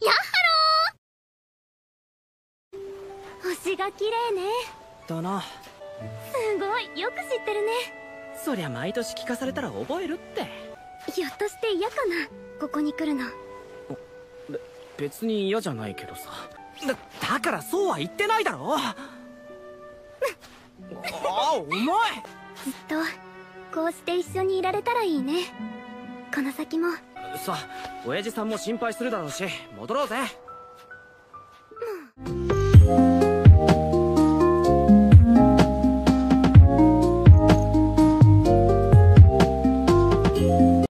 やっはろー。星が綺麗ね。だな。すごい。よく知ってるね。そりゃ毎年聞かされたら覚えるって。ひょっとして嫌かな？ここに来るの。べ別に嫌じゃないけどさ。だだからそうは言ってないだろ。ああお前。ずっとこうして一緒にいられたらいいねこの先も。さ親父さんも心配するだろうし戻ろうぜ。